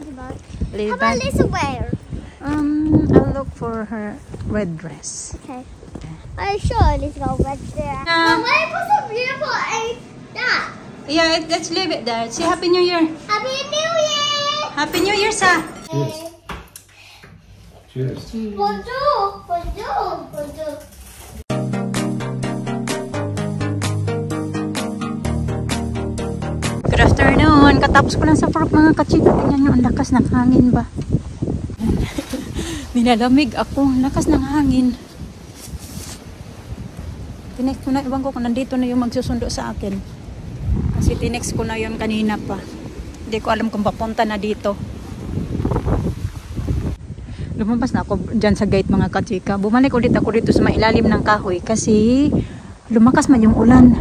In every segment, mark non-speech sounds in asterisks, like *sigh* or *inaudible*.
Ladybug. How about Lisa wear? Um, I'll look for her red dress. Okay. Are you sure Let's go right there? Uh, wait for some beautiful egg. That. Yeah, it- let's leave it there. Say Happy New Year. Happy New Year! Happy New Year, sa. Cheers. Bonjour! Bonjour! Bonjour! Afternoon. Katapos ko lang sa park mga kachika. Tingnan nyo, ang lakas ng hangin ba? *laughs* Nilalamig ako. Lakas ng hangin. Tinext ko na, iwan ko kung nandito na yung magsusundo sa akin. Kasi tinext ko na yun kanina pa. Hindi ko alam kung papunta na dito. Lumabas na ako dyan sa gate mga kachika. Bumalik ulit ako dito sa mailalim ng kahoy kasi lumakas man yung ulan.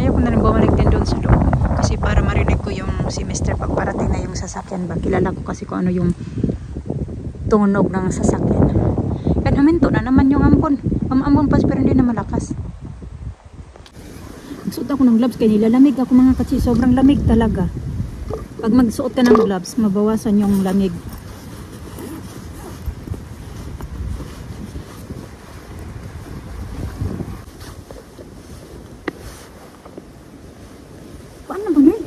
Ayaw ko na rin bumalik din doon sa loob. Kasi para marinig ko si Mr. pag parating na yung sasakyan ba. Kilala ko kasi kung ano yung tunog ng sasakyan. Kaya huminto na naman yung ampon. Mamambon pa pero hindi na malakas. Magsuot ako ng gloves kaya nilalamig ako mga katsi. Sobrang lamig talaga. Pag magsuot ka ng gloves, mabawasan yung lamig. Paano ba yun?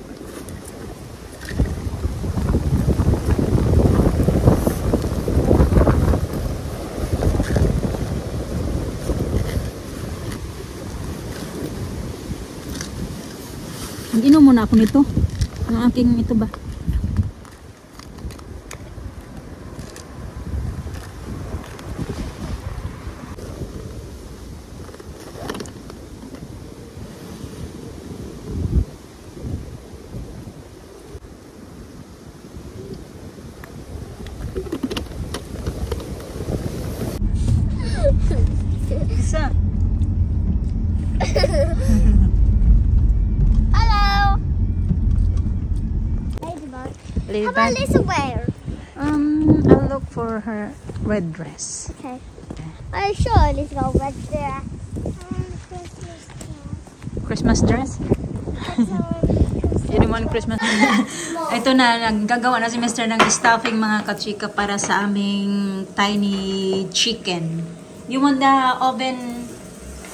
Mag-inom muna ako nito. Ang aking ito ba? How about Lisa wear? Um, I'll look for her red dress. Okay. Are you sure Let's go right there? Christmas dress? Yun naman Christmas. *laughs* Ito na, naggagawa na si Mr. ng stuffing mga kachika para sa aming tiny chicken. You want the oven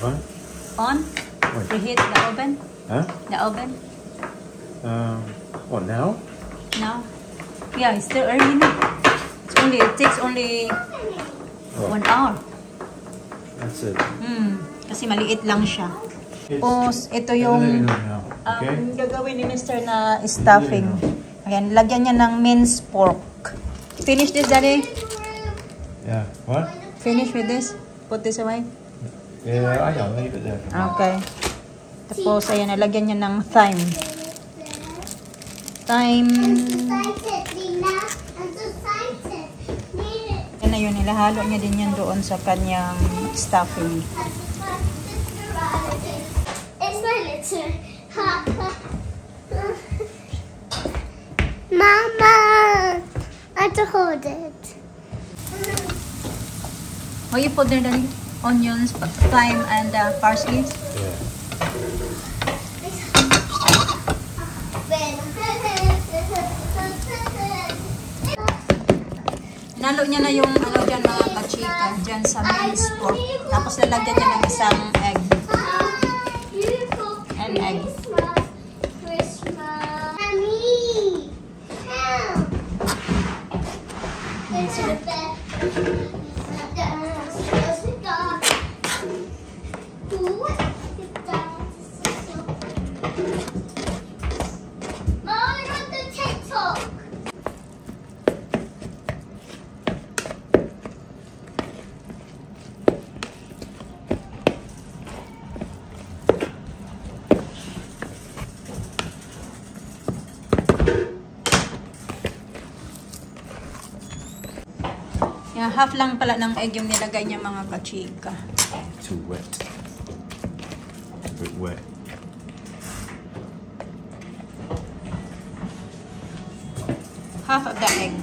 What? on? Wait. Preheat the oven? Huh? The oven? Um, what now? Now? Yeah, it's still early na. It's only, it takes only Oh, one hour. that's it. Hmm, kasi maliit lang siya. Tapos, ito Ano yung now? Okay? ang gagawin ni Mr. na stuffing. Ayan, lagyan niya ng minced pork. Finish this, Daddy? Yeah. What? Finish with this? Put this away? Yeah, I know. Leave it there. now. Okay. Tapos, ayan, nalagyan niya ng thyme. Thyme. excited, Lina. I'm so excited. Need it. Yan na yun, nilahalo niya din yan doon sa kanyang stuffing. It's my. Mama, I have to hold it. Oh, you put there, Daddy? Onions, thyme, and uh, parsley. Yeah. Nalo niya na yung ano dyan mga kachika, dyan sa minced pork. Tapos lalagyan niya ng isang egg. An egg. Yeah, half lang pala ng egg yung nilagay niya mga kachika. Too wet. A bit wet. Half of the egg.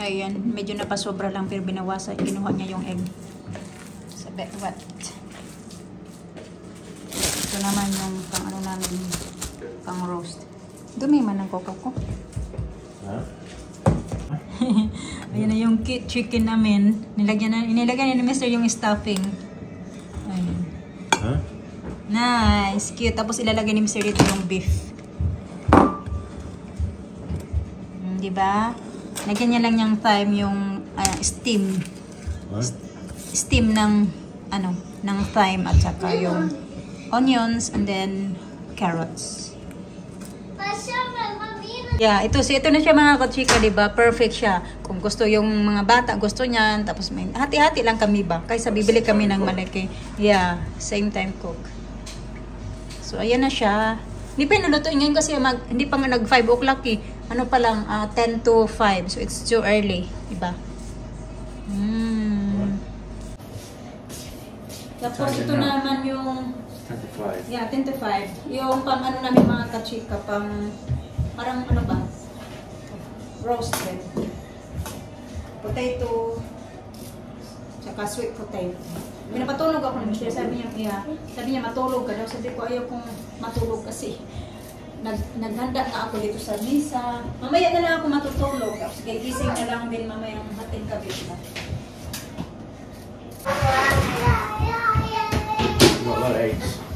Ayan, medyo napasobra lang pero binawasan, kinuha niya yung egg. Sa bit wet. Ito naman yung pang ano namin, pang roast. Dumi man ang coco ko. Huh? *laughs* Ayan na yung chicken namin. Nilagyan na, inilagyan ni Mr. yung stuffing. Ayan. Huh? Nice, cute. Tapos ilalagay ni Mr. dito yung beef. Mm, di ba? Lagyan niya lang yung thyme, yung ah, steam. What? Steam ng, ano, ng thyme at saka yung onions and then carrots. Mami. Yeah, ito, so ito na siya mga kachika, di ba? Perfect siya. Kung gusto yung mga bata, gusto niyan. Tapos may, hati-hati lang kami ba? Kaysa bibili kami ng malaki. Yeah, same time cook. So, ayan na siya. Hindi pa nulutuin ngayon kasi mag, hindi pa nga nag 5 o'clock eh. Ano pa lang, ah, 10 to 5. So, it's too early. Diba? Mm. Tapos ito naman yung 25. Yeah, 10 to 5. Yung pang ano namin mga kachika, pang parang ano ba? Roasted. Potato. Tsaka sweet potato. Pinapatulog ako ng siya. Sabi niya, yeah, sabi niya matulog ka daw. Sabi ko, ayaw kong matulog kasi nag, naghanda na ako dito sa misa. Mamaya na lang ako matutulog. Tapos gigising na lang din mamaya ng hating gabi. Diba? You've got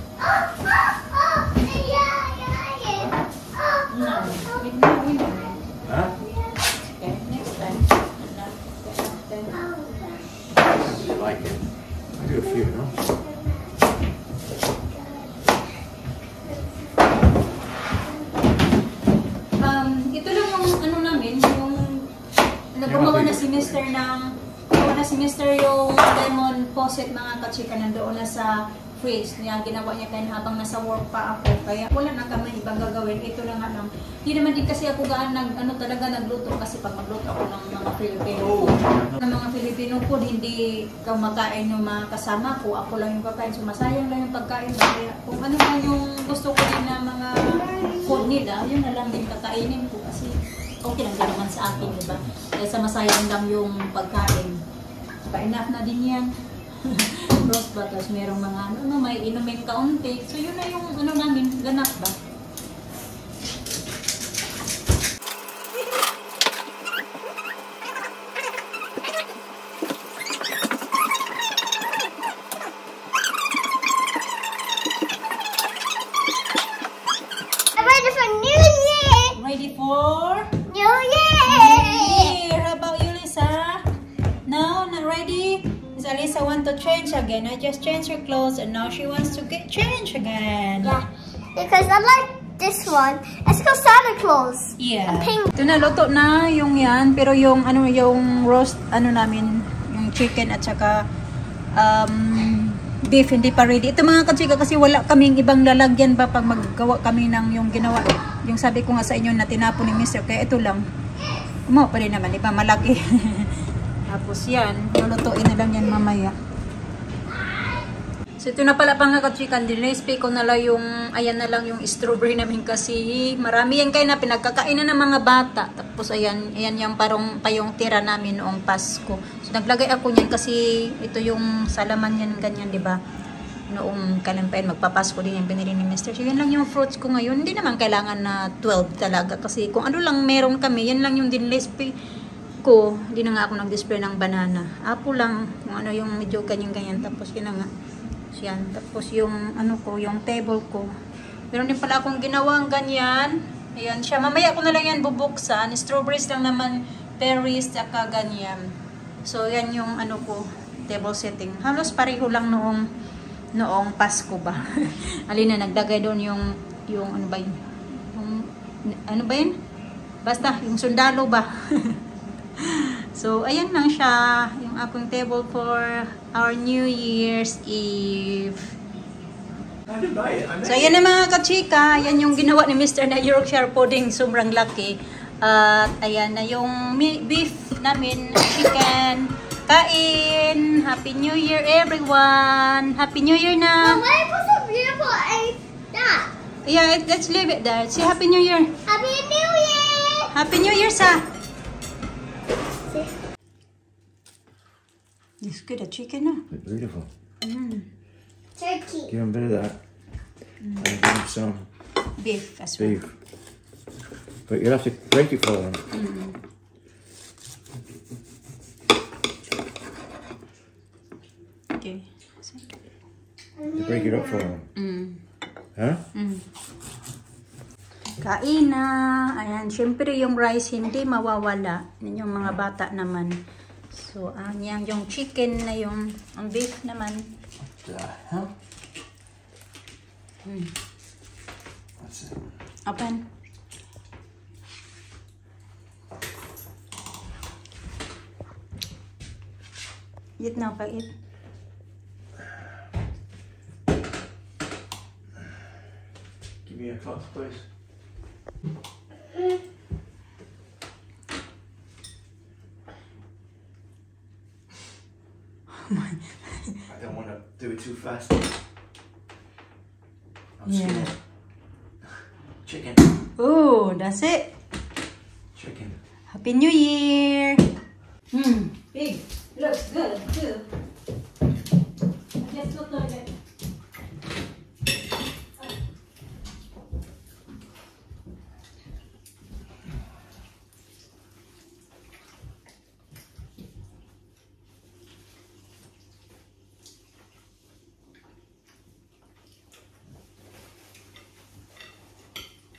faucet mga kachika nandoon na sa fridge niya. Ginawa niya kaya habang nasa work pa ako. Kaya wala na kami ibang gagawin. Ito lang nga. Hindi naman din kasi ako gaan nag, ano talaga nagluto kasi pag magluto ako ng mga Filipino food. Ng mga Filipino food, hindi kumakain yung mga kasama ko. Ako lang yung kakain. So masayang lang yung pagkain. Kaya kung ano man yung gusto ko din na mga food nila, yun na lang din kakainin ko kasi okay lang din naman sa akin, di ba? Kaysa masayang lang yung pagkain. Pa enough na din yan. *laughs* Rose ba? Tapos merong mga ano, ano, may inumin kaunti. So yun na yung ano namin, ganap ba? Ready for New Year! New Year! Year! How about you, Lisa? No, not ready? Is Alisa want to change again? I just changed her clothes and now she wants to get changed again. Yeah, because I like this one. It's called Santa Claus. Yeah. Pink. Ito na, luto na yung yan. Pero yung, ano, yung roast, ano namin, yung chicken at saka um, beef, hindi pa ready. Ito mga katsika kasi wala kaming ibang lalagyan pa pag maggawa kami ng yung ginawa. Yung sabi ko nga sa inyo na tinapon ni Mr. Kaya ito lang. Mo, pa rin naman, iba malaki. *laughs* Tapos yan, lulutuin na lang yan mamaya. So ito na pala pang kachikan, dinespe ko na lang yung, ayan na lang yung strawberry namin kasi marami yan kayo na pinagkakainan ng mga bata. Tapos ayan, ayan yung parang pa yung tira namin noong Pasko. So naglagay ako niyan kasi ito yung salaman yan ganyan, di ba? Noong kalampayan, magpapasko din yung binili ni Mr. So yan lang yung fruits ko ngayon. Hindi naman kailangan na 12 talaga kasi kung ano lang meron kami, yan lang yung dinespe ko. Hindi na nga ako nag-display ng banana. Apple lang, kung ano yung medyo ganyan-ganyan. Tapos yun na nga. Yan. Tapos yung ano ko, yung table ko. Meron din pala akong ginawang ganyan. Ayan siya. Mamaya ko na lang yan bubuksan. Strawberries lang naman, berries, saka ganyan. So, yan yung ano ko, table setting. Halos pareho lang noong noong Pasko ba. *laughs* Alina, nagdagay doon yung, yung ano ba yun? Yung, ano ba yun? Basta, yung sundalo ba? *laughs* so, ayan lang siya. Yung aking table for our New Year's Eve. So, ayan na mga kachika. Yan yung ginawa ni Mr. na Yorkshire pudding. Sobrang laki. At ayan na yung beef namin, chicken. Kain! Happy New Year everyone! Happy New Year na! Why was so beautiful like that? Yeah, let's leave it there. Say Happy New Year! Happy New Year! Happy New Year sa! It's good, a chicken, no? They're beautiful. Mm. Turkey. Give him a bit of that. Mm. I'll give him some. Beef as well. Beef. But you'll have to break it for them. Mm. Okay. You break it up for them. Mm. Huh? Mm. Kain na. Ayan, syempre yung rice hindi mawawala. Yung mga bata naman. So, ah, yan yung chicken na yung, ang beef naman. The hell? Mm. That's it. Open. Eat now, pa eat. Give me a cloth, please. Too fast. I'm Yeah. scared. Chicken. Oh, that's it. Chicken. Happy New Year! Hmm, big. Looks good, too. Just look like it.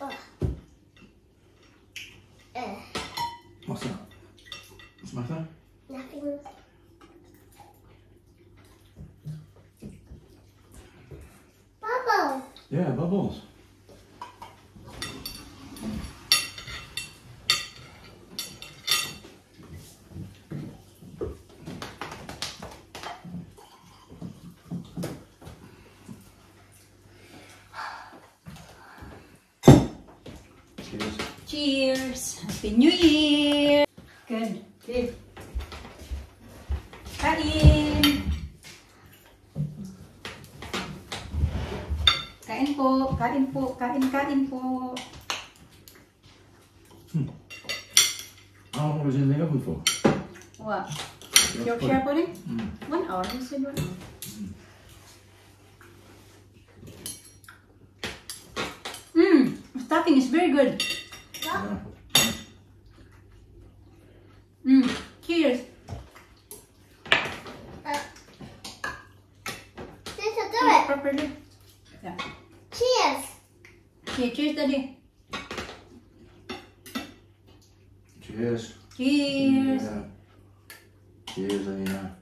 Uh, What's that? What's the matter? nothing. Bubble. Yeah, bubbles. Cheers. Cheers! Happy New Year! Kain po, po. How long was it in the oven for? What? Your Yorkshire pudding? Mm. One hour, you said one hour. Mmm, stuffing is very good. Yeah. Mmm, cheers. Uh, Sister, do it. Properly. Yeah. Cheers. Okay, cheers, Daddy. Cheers. Cheers. Yeah. Cheers, Alina.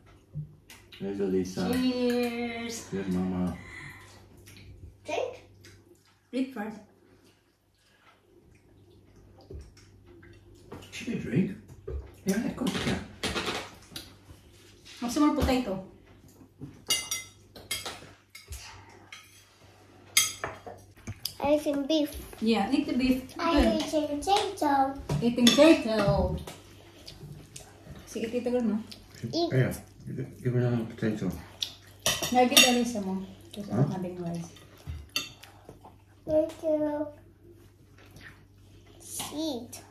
There's Elisa. Cheers. Cheers, Mama. Drink. Read first. Should we drink? Yeah, of course you can. What's more potato? Eating beef. Yeah, eat the beef. I'm Good. eating potato. Eating turtle. Sige, tito girl mo. Eat. Yeah, give her another potato. Nagit alisa mo. Kasi Huh? I'm having rice. Thank you. Seed.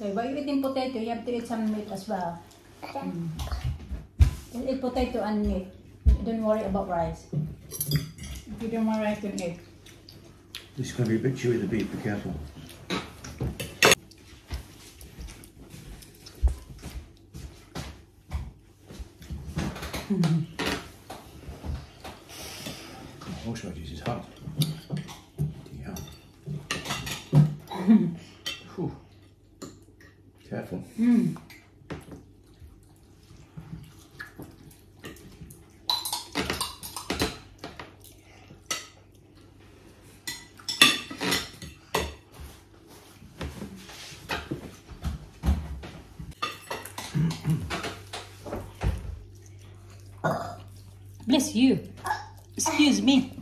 Okay, while you eating potato, you have to eat some meat as well. Mm. Eat potato and meat. Don't worry about rice. If you don't want rice, don't eat. This is going to be a bit chewy, the beef, be careful. Horseradish *laughs* is hot. Yeah. Whew. Careful. Mm. Bless you. Excuse me.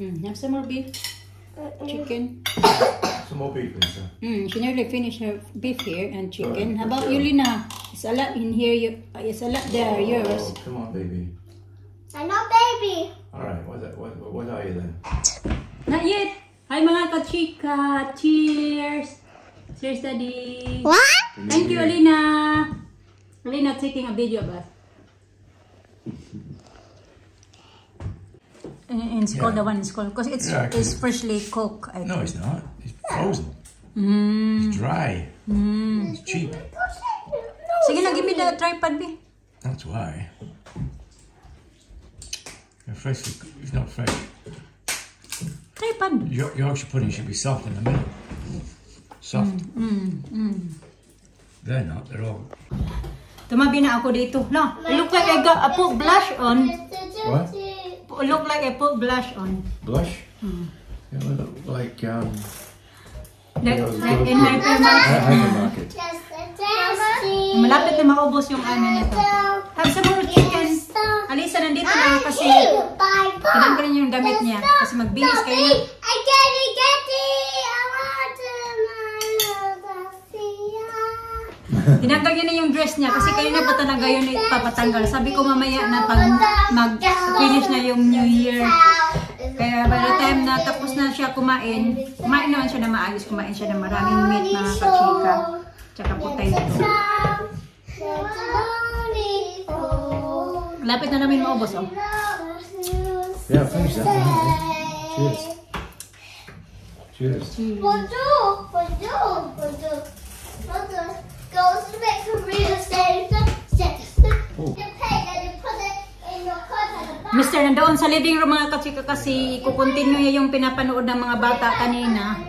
Mm, have some more beef, chicken. Some more beef, Lisa. Mm, she nearly finished her beef here and chicken. How about you, Lina? It's a lot in here. You, it's a lot there. Yours. Oh, come on, baby. I'm not baby. All right, what, what, what are you then? Not yet. Hi mga kachika. Cheers. Cheers, Daddy. What? Thank you, Alina. Alina taking a video of us. In, in school, Yeah. the one in school, because it's Yeah, 'cause it's freshly cooked. I No, think. it's not. It's frozen. Mm. It's dry. Mm. It's cheap. Sige na, give me the tripod, be. That's why. The fresh, it's not fresh. Tripod. York- Yorkshire pudding should be soft in the middle. Soft. Mm, They're not. They're all. Tumabi na ako dito. No, look like I got a put blush on. What? Look like I put blush on. Blush. They look like um, Like, like in hypermarket. hypermarket. Malapit na maubos yung amin nito. Have some more chicken. Alisa, nandito na kasi Rin yung damit niya. Kasi magbihis kayo na. I get it, get it. I want to Tinanggal niya na yung dress niya kasi kayo na pa talaga yun ipapatanggal. Sabi ko mamaya na pag mag-finish na yung New Year. Kaya by the time na tapos na siya kumain, kumain naman siya na maayos, kumain siya ng maraming meat, mga kachika, tsaka potato. Lapit na namin maubos, oh. Yeah, finish that one. Cheers. Cheers. Bonjour, bonjour, bonjour. Bonjour. Goes to make Oh. It in your card Mister, nandoon sa living room mga kachika kasi kukontinue niya yung pinapanood ng mga bata kanina.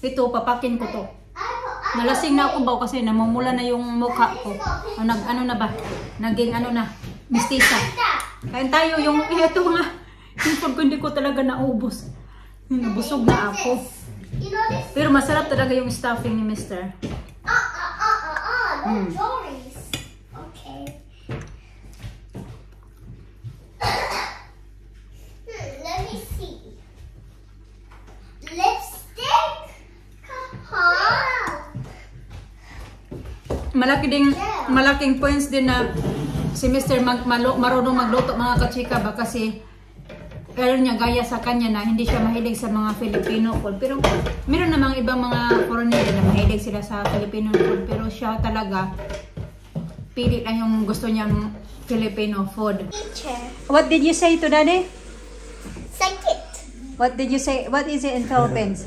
Ito, papakin ko to. Nalasing na ako ba kasi namumula na yung mukha ko. O nag ano na ba? Naging ano na, mistisa. Kain tayo yung, *laughs* ito nga. Yung food ko hindi ko talaga naubos. Nabusog na ako. Pero masarap talaga yung stuffing ni Mister. Uh, uh, uh, uh, uh, no. Okay. Hmm, let me see. Lipstick? Huh? Malaki ding, malaking points din na si Mister mag, malo, marunong magluto mga kachika ba kasi Pero niya gaya sa kanya na hindi siya mahilig sa mga Filipino food. Pero meron namang ibang mga foreigner na mahilig sila sa Filipino food. Pero siya talaga, pili lang yung gusto niyang Filipino food. Teacher. What did you say to daddy? Sakit. What did you say? What is it in Philippines?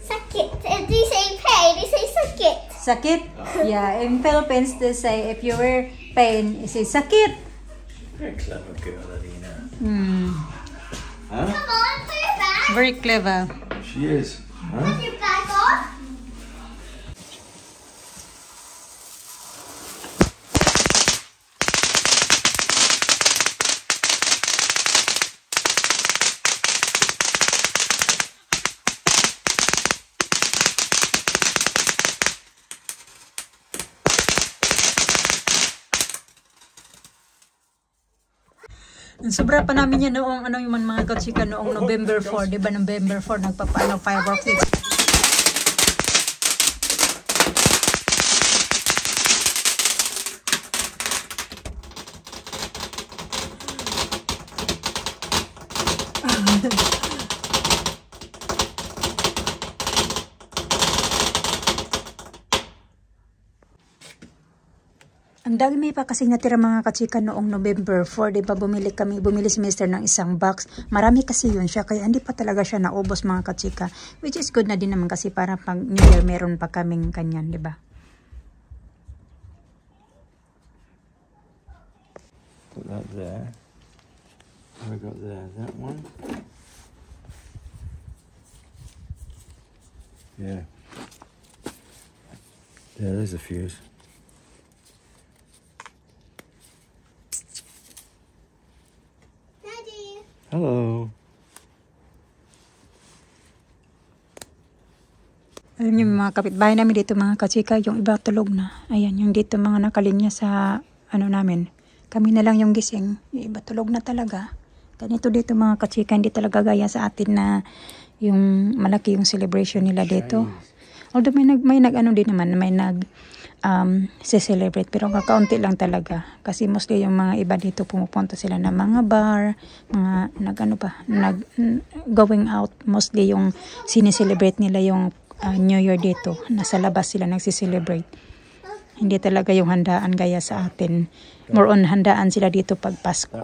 Sakit. If they say pay, they say sakit. Sakit? Yeah, in Philippines they say if you were pain, you say sakit. Very clever girl, Alina. Hmm. Huh? Come on, put your bag. Very clever. She is. Huh? Put your bag on. Sobra pa namin yan noong ano yung mga katsika noong November 4, di ba? November 4 nagpapaano fireworks Ang dami pa kasi natira mga katsika noong November 4, di bumili kami, bumili si Mister ng isang box. Marami kasi yun siya, kaya hindi pa talaga siya naubos mga katsika. Which is good na din naman kasi para pag New Year meron pa kaming kanyan, di ba? Put that there. What I got there? That one? Yeah. Yeah, there's a fuse. Hello. Alam niyo mga kapitbahay namin dito mga katsika, yung iba tulog na. Ayan, yung dito mga nakalinya sa ano namin. Kami na lang yung gising. Yung iba tulog na talaga. Ganito dito mga katsika, hindi talaga gaya sa atin na yung malaki yung celebration nila dito. Although may nag may nag ano din naman, may nag um, celebrate pero kakaunti lang talaga kasi mostly yung mga iba dito pumupunta sila ng mga bar, mga nag ano pa, nag going out mostly yung sineselebrate nila yung uh, New Year dito. Nasa labas sila nagsiselebrate. Hindi talaga yung handaan gaya sa atin. More on handaan sila dito pag Pasko.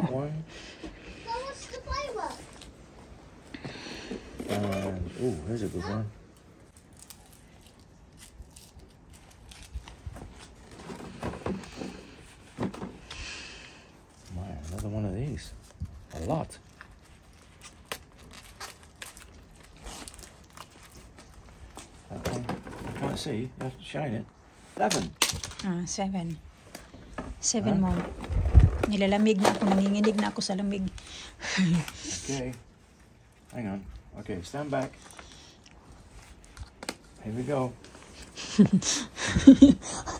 And, oh, here's a good one. Lot. That one. I can't see. You have to shine it. Eleven. Ah, seven. Seven Huh? mom. Nilalamig na ako, nanginginig na ako sa lamig. Okay. Hang on. Okay, stand back. Here we go. stand back. Bye.